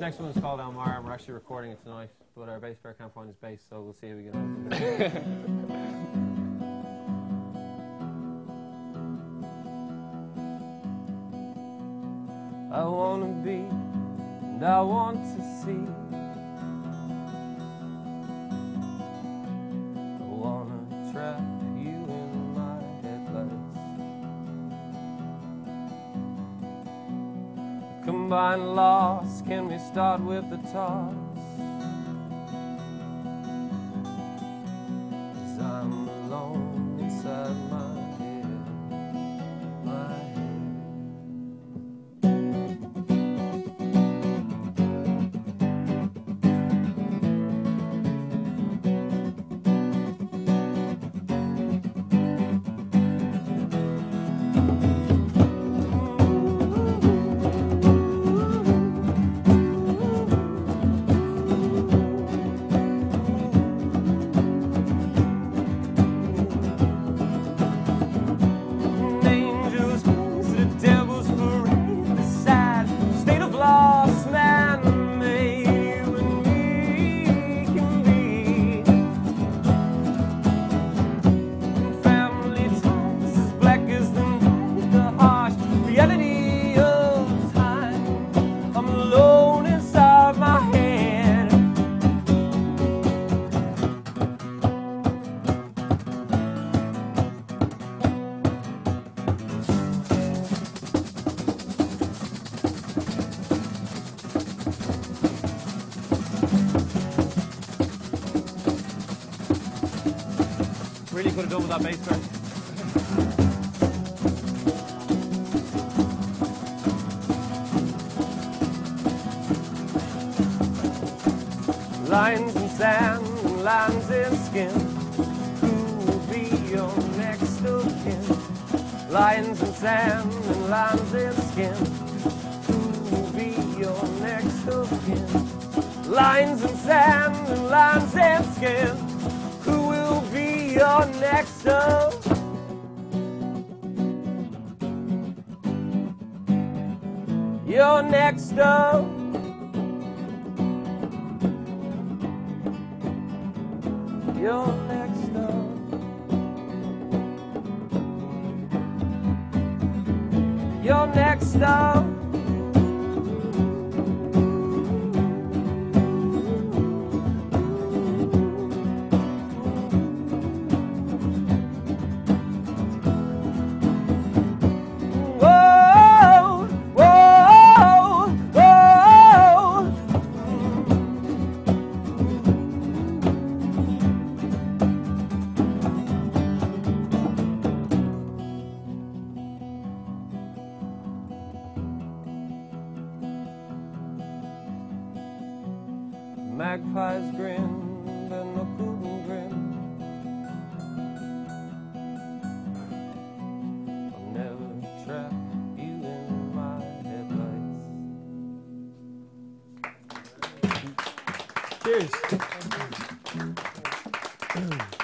next one is called El Mar, we're actually recording it tonight, but our bass player can't find his bass, so we'll see how we get on. I wanna be, and I want to see. Can we start with the toss? Really could have done with that bass track. Lines in sand and lines in skin. Who will be your next of kin? Lines in sand and lines in skin. Who will be your next of kin? Lines in sand your next of? Your next of. Your next of. Your next of. Magpies grinned and the Putin grinned. I'll never trap you in my headlights. Cheers.